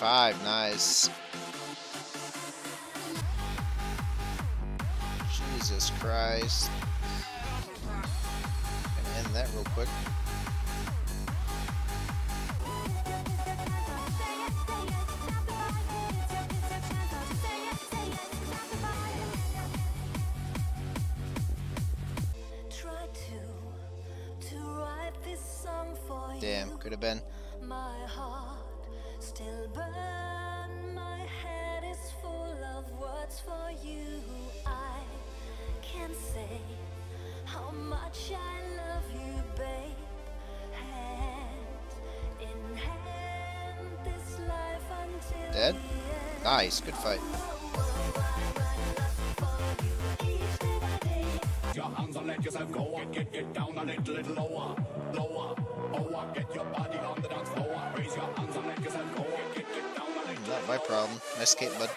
five, nice. Jesus Christ. Gonna end that real quick. Damn, could have been. My heart still burn. My head is full of words for you. I can't say how much I love you, babe. Hand in hand, this life until Dead? the end. Nice, good fight. your hands and let yourself go. Get, get, get down a little, little lower, lower. Oh, get your body problem. Nice skate, bud.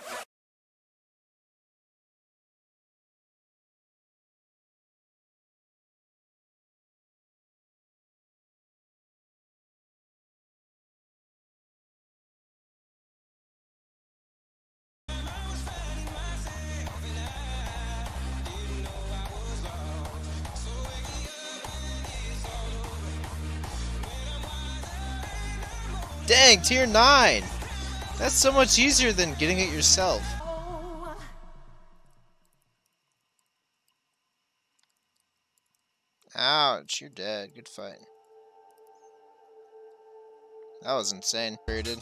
Dang, tier 9! That's so much easier than getting it yourself. Ouch, you're dead. Good fight. That was insane. Rated.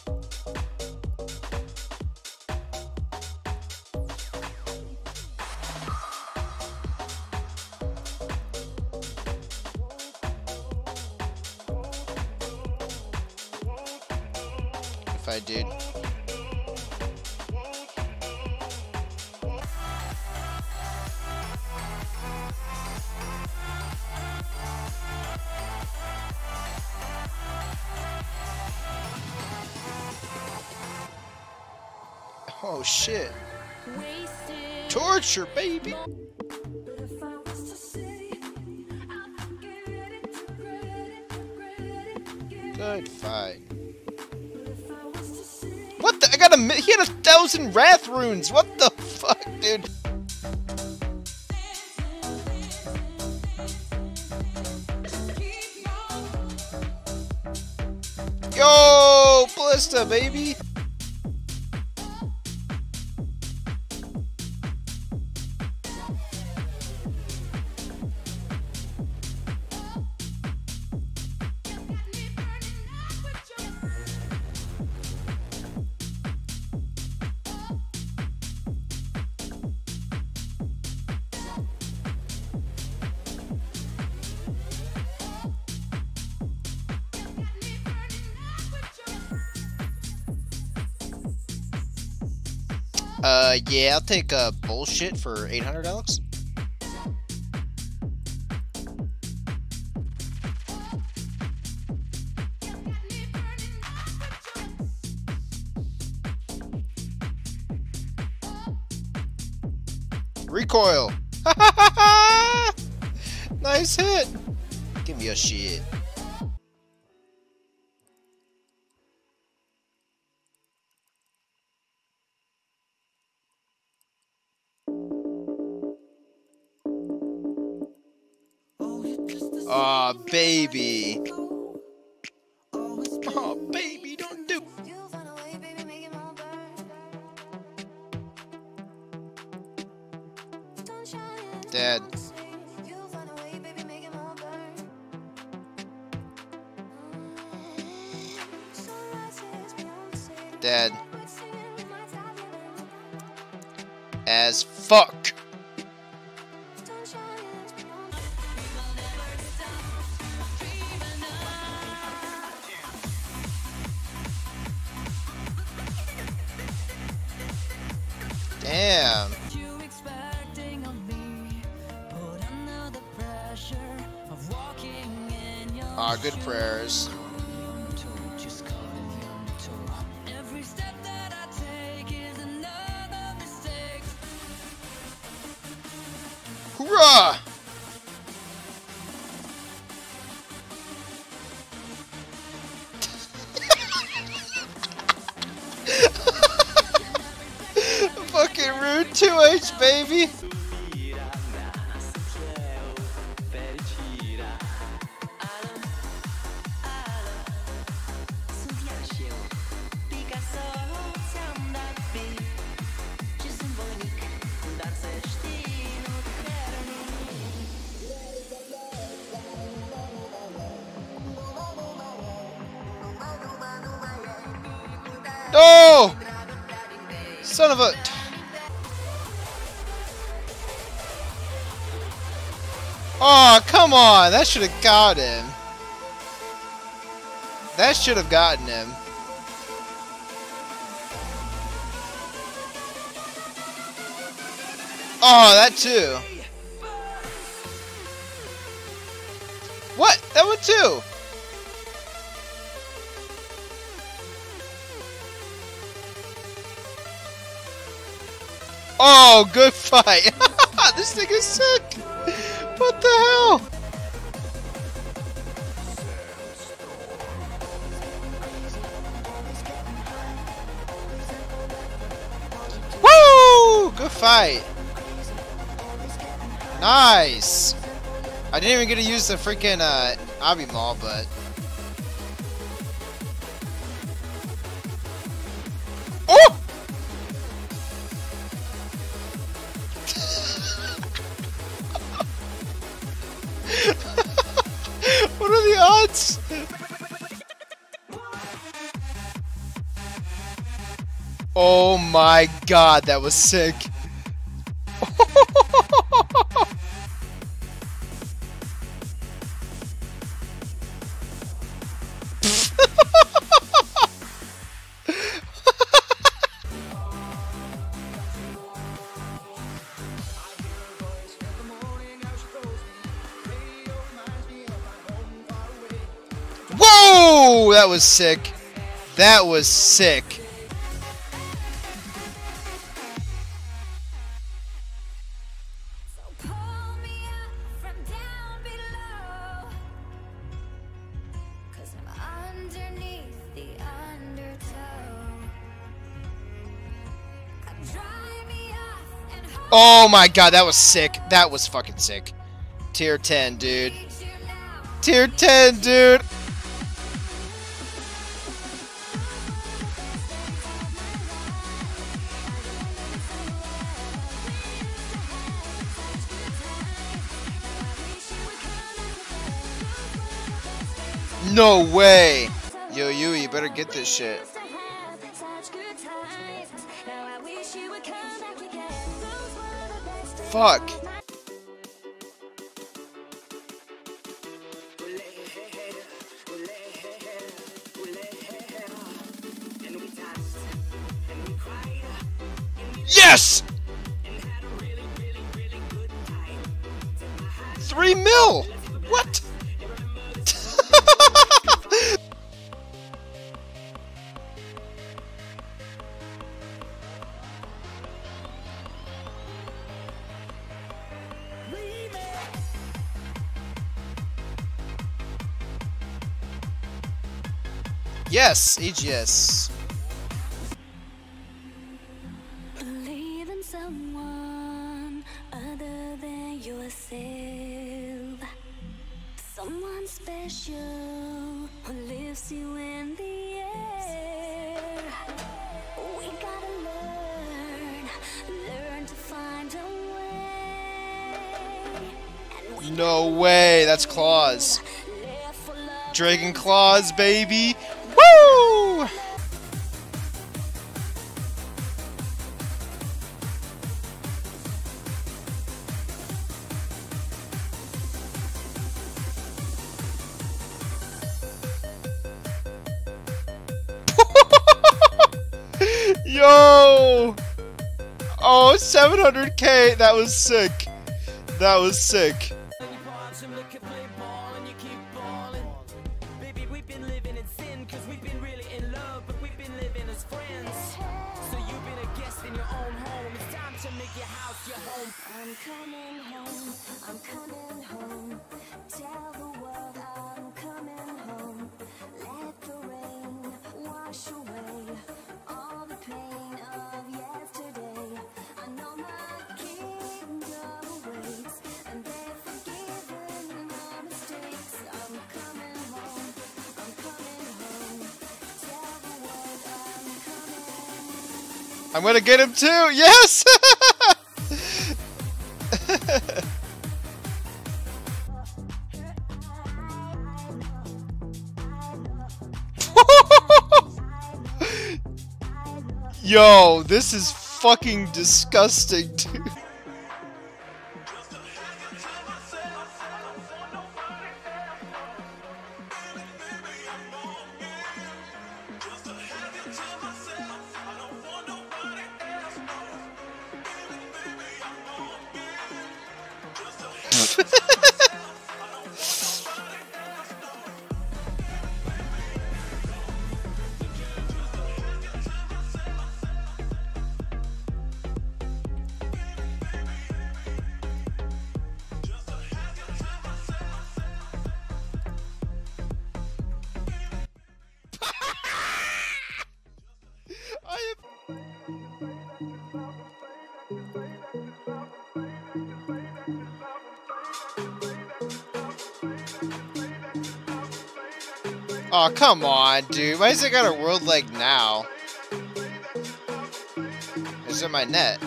Oh shit. Torture, baby! Good fight. What the? I got a. He had a thousand wrath runes. What the fuck, dude? Yo, Ballista, baby. Uh, yeah, I'll take uh bullshit for 800 Alex. Recoil. nice hit. Give me a shit. Baby. Oh, baby, don't do. you'll find a way, our good prayers. Hoorah! Fucking rude 2H, baby! Son of a. Oh, come on! That should have got him. That should have gotten him. Oh, that too. What? That one too. Oh, good fight. this thing is sick. What the hell? Woo! Good fight. Nice. I didn't even get to use the freaking uh, Abby Mall, but. My god, that was sick. Whoa! That was sick. That was sick. Oh my god, that was sick. That was fucking sick. Tier 10, dude. Tier 10, dude. No way. Yo, you, you better get this shit. Fuck. Yes! Three mil! And we No way, that's Claws. live for love. Dragon Claws, baby. Woo! Yo! Oh, 700k. That was sick. That was sick. I'm coming home, I'm coming home. Tell the world I'm coming home. Let the rain wash away all the pain of yesterday. I know my kingdom awaits, and they've forgiven mistakes. I'm coming home, I'm coming home. Tell the world I'm coming. I'm gonna get him too. Yes. Yo, this is fucking disgusting, dude. Oh, come on, dude. Why has it got a world leg now? Is it my net?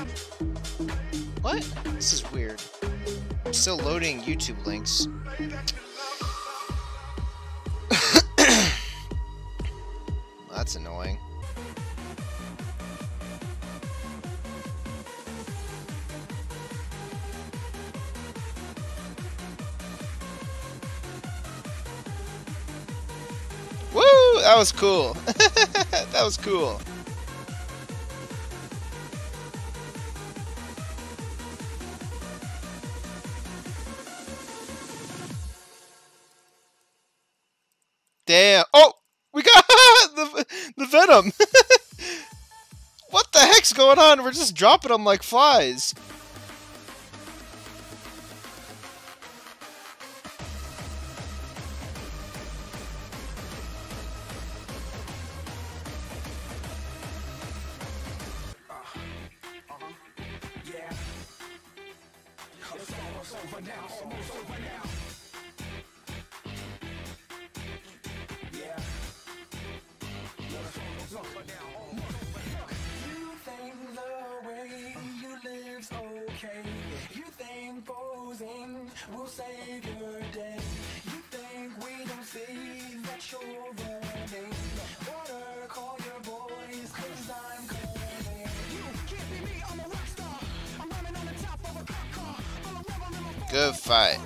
What? This is weird. I'm still loading YouTube links. That's annoying. That was cool. that was cool. Damn. Oh, we got the the venom. what the heck's going on? We're just dropping them like flies. You think the way you live's okay. You think posing will save your day. You think we don't see that you're Good fight.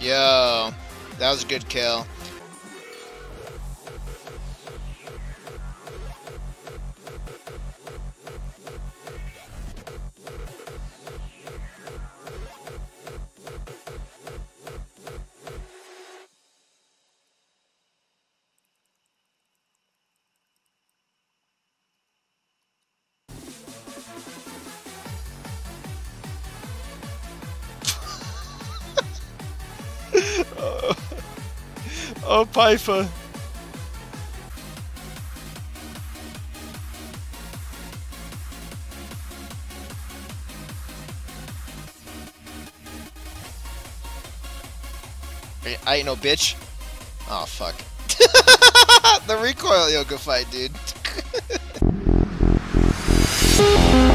Yo, that was a good kill. Oh, Piper. I- ain't no bitch. Oh, fuck. the recoil yoga fight, dude.